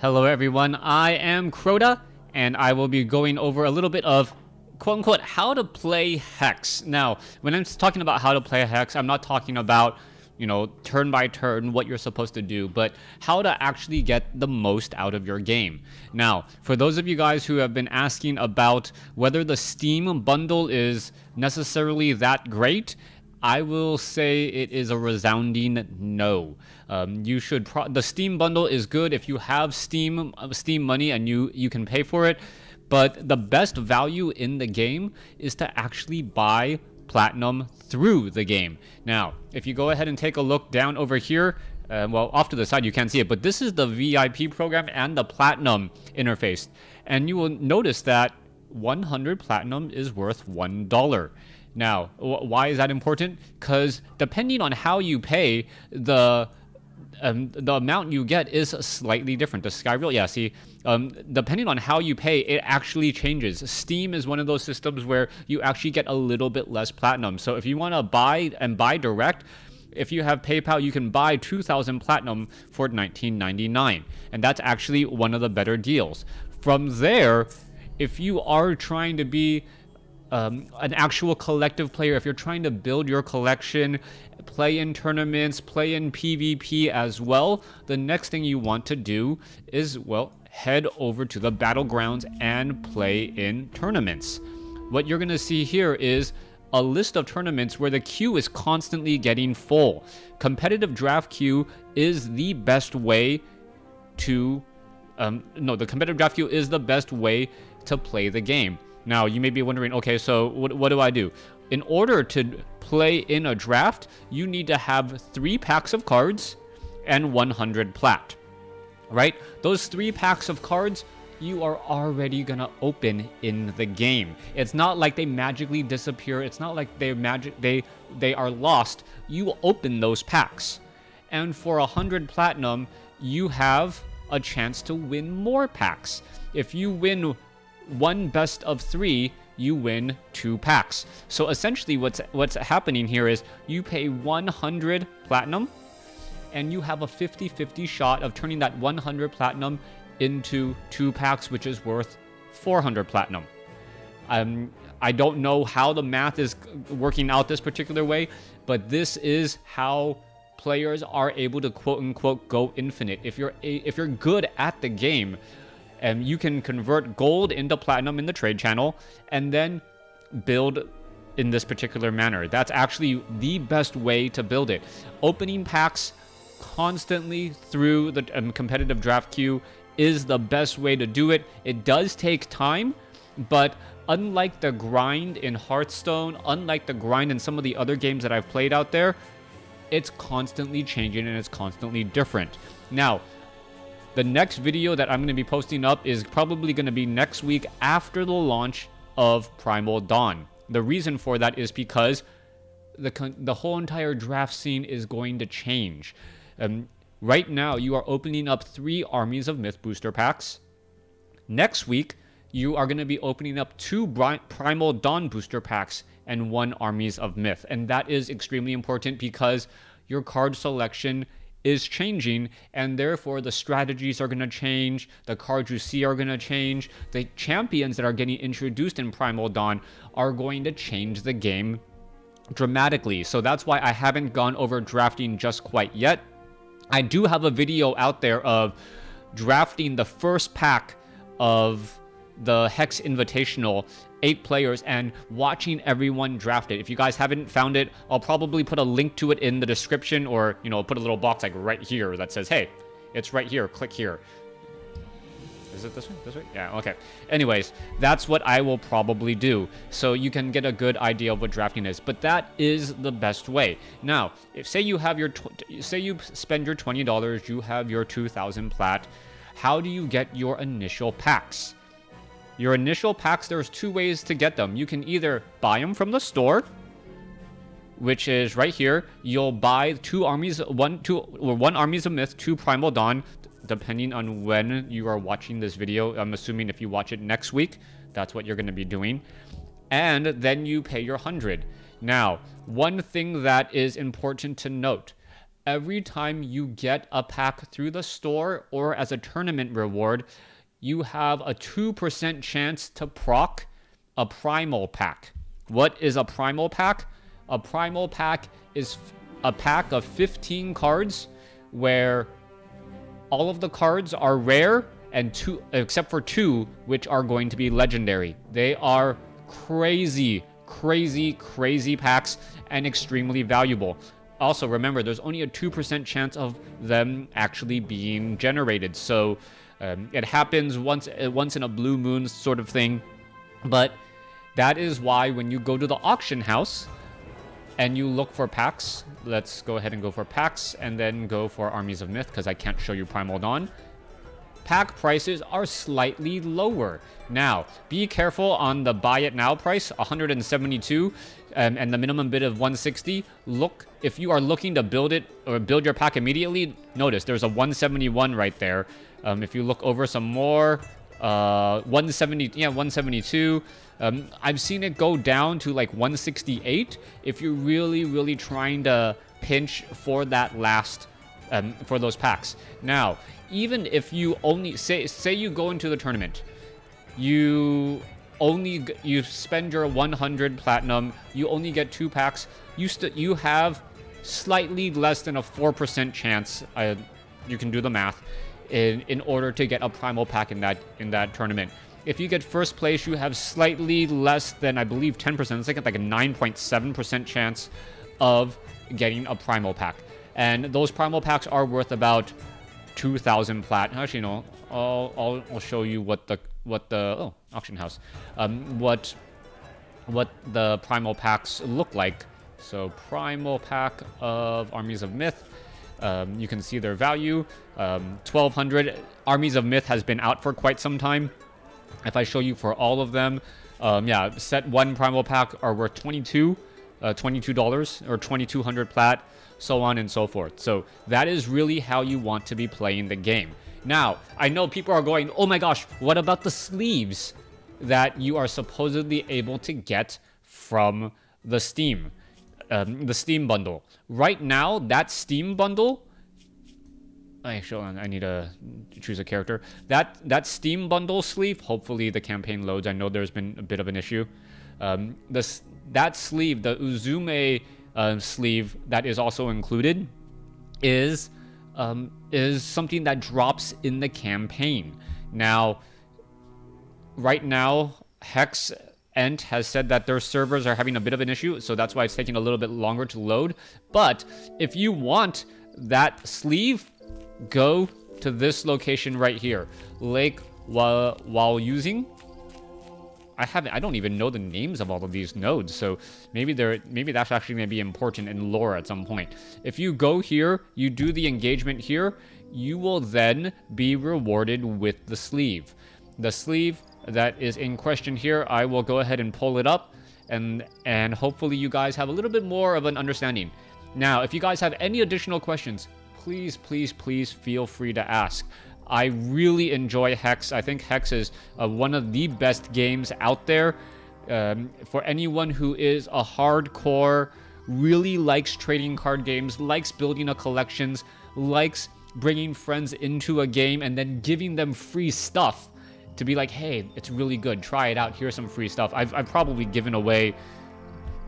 Hello everyone, I am Crota, and I will be going over a little bit of quote unquote how to play Hex. Now, when I'm talking about how to play Hex, I'm not talking about, you know, turn by turn what you're supposed to do, but how to actually get the most out of your game. Now, for those of you guys who have been asking about whether the Steam bundle is necessarily that great, I will say it is a resounding no. Um, you should pro- the Steam bundle is good if you have Steam uh, Steam money and you you can pay for it, but the best value in the game is to actually buy platinum through the game. Now, if you go ahead and take a look down over here, uh, well, off to the side you can't see it, but this is the VIP program and the platinum interface, and you will notice that 100 platinum is worth one dollar. Now, why is that important? Because depending on how you pay, the um, the amount you get is slightly different. The Skyreal, yeah, see, um, depending on how you pay, it actually changes. Steam is one of those systems where you actually get a little bit less platinum. So if you want to buy and buy direct, if you have PayPal, you can buy 2,000 platinum for 19.99, and that's actually one of the better deals. From there, if you are trying to be um, an actual collective player, if you're trying to build your collection, play in tournaments, play in PvP as well, the next thing you want to do is, well, head over to the battlegrounds and play in tournaments. What you're going to see here is a list of tournaments where the queue is constantly getting full. Competitive draft queue is the best way to um, no, the competitive draft queue is the best way to play the game. Now, you may be wondering, okay, so what, what do I do? In order to play in a draft, you need to have three packs of cards and 100 plat, right? Those three packs of cards you are already gonna open in the game. It's not like they magically disappear. It's not like they magic they they are lost. You open those packs, and for a hundred platinum, you have a chance to win more packs. If you win one best of three, you win two packs. So essentially what's what's happening here is you pay 100 platinum and you have a 50-50 shot of turning that 100 platinum into two packs, which is worth 400 platinum. Um, I don't know how the math is working out this particular way, but this is how players are able to quote unquote go infinite. If you're a, if you're good at the game, and you can convert gold into platinum in the trade channel and then build in this particular manner. That's actually the best way to build it. Opening packs constantly through the um, competitive draft queue is the best way to do it. It does take time, but unlike the grind in Hearthstone, unlike the grind in some of the other games that I've played out there, it's constantly changing and it's constantly different. Now, the next video that I'm going to be posting up is probably going to be next week after the launch of Primal Dawn. The reason for that is because the, the whole entire draft scene is going to change. Um, right now, you are opening up three Armies of Myth booster packs. Next week, you are going to be opening up two Primal Dawn booster packs and one Armies of Myth. And that is extremely important because your card selection is changing, and therefore the strategies are going to change, the cards you see are going to change, the champions that are getting introduced in Primal Dawn are going to change the game dramatically. So that's why I haven't gone over drafting just quite yet. I do have a video out there of drafting the first pack of the Hex Invitational eight players and watching everyone draft it. If you guys haven't found it, I'll probably put a link to it in the description or, you know, put a little box like right here that says, hey, it's right here, click here. Is it this way? This way? Yeah, okay. Anyways, that's what I will probably do. So you can get a good idea of what drafting is. But that is the best way. Now, if say you have your, say you spend your $20, you have your 2,000 plat, how do you get your initial packs? Your initial packs, there's two ways to get them. You can either buy them from the store, which is right here. You'll buy two armies, one, two, or one armies of myth, two primal dawn, depending on when you are watching this video. I'm assuming if you watch it next week, that's what you're going to be doing. And then you pay your 100. Now, one thing that is important to note, every time you get a pack through the store or as a tournament reward, you have a 2% chance to proc a primal pack. What is a primal pack? A primal pack is a pack of 15 cards where all of the cards are rare and two except for two which are going to be legendary. They are crazy, crazy, crazy packs and extremely valuable. Also, remember, there's only a 2% chance of them actually being generated. So um, it happens once, uh, once in a blue moon sort of thing. But that is why when you go to the auction house and you look for packs, let's go ahead and go for packs and then go for Armies of Myth because I can't show you Primal Dawn pack prices are slightly lower. Now, be careful on the buy it now price, 172, um, and the minimum bid of 160. Look, if you are looking to build it or build your pack immediately, notice there's a 171 right there. Um, if you look over some more, uh, 170, yeah, 172. Um, I've seen it go down to like 168 if you're really, really trying to pinch for that last, um, for those packs. Now, even if you only say say you go into the tournament, you only you spend your 100 platinum, you only get two packs. You st- you have slightly less than a four percent chance. Uh, you can do the math in in order to get a primal pack in that in that tournament. If you get first place, you have slightly less than I believe 10%. It's like like a 9.7% chance of getting a primal pack. And those primal packs are worth about 2,000 plat. Actually, no. I'll, I'll, I'll show you what the what the oh auction house, um, what what the primal packs look like. So primal pack of armies of myth. Um, you can see their value. Um, 1200 armies of myth has been out for quite some time. If I show you for all of them, um, yeah, set one primal pack are worth 22, uh, $22 or 2200 plat so on and so forth. So that is really how you want to be playing the game. Now, I know people are going, oh my gosh, what about the sleeves that you are supposedly able to get from the Steam, um, the Steam bundle? Right now, that Steam bundle Actually, I need to choose a character. That that Steam bundle sleeve. Hopefully, the campaign loads. I know there's been a bit of an issue. Um, this that sleeve, the Uzume uh, sleeve that is also included is um, is something that drops in the campaign. Now, right now, Hex Ent has said that their servers are having a bit of an issue, so that's why it's taking a little bit longer to load. But if you want that sleeve, go to this location right here, Lake Wyalusing. I haven't. I don't even know the names of all of these nodes. So maybe they're maybe that's actually going to be important in lore at some point. If you go here, you do the engagement here, you will then be rewarded with the sleeve. The sleeve that is in question here, I will go ahead and pull it up, and and hopefully you guys have a little bit more of an understanding. Now, if you guys have any additional questions, please, please, please feel free to ask. I really enjoy Hex. I think Hex is uh, one of the best games out there. Um, for anyone who is a hardcore, really likes trading card games, likes building a collections, likes bringing friends into a game and then giving them free stuff to be like, hey, it's really good. Try it out. Here's some free stuff. I've, I've probably given away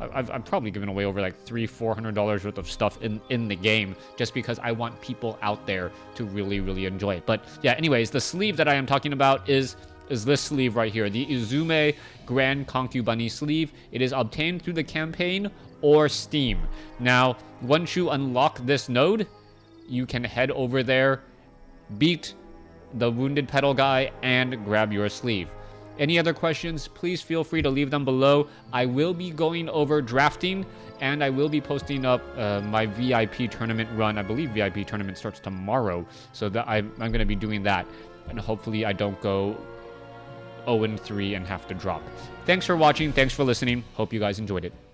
I've, I've probably given away over like three, four hundred dollars worth of stuff in in the game just because I want people out there to really, really enjoy it. But yeah, anyways, the sleeve that I am talking about is is this sleeve right here, the Uzume Grand Concubunny sleeve. It is obtained through the campaign or Steam. Now, once you unlock this node, you can head over there, beat the wounded pedal guy, and grab your sleeve. Any other questions, please feel free to leave them below. I will be going over drafting and I will be posting up uh, my VIP tournament run. I believe VIP tournament starts tomorrow, so that I'm, I'm going to be doing that. And hopefully I don't go 0 3 and have to drop. Thanks for watching. Thanks for listening. Hope you guys enjoyed it.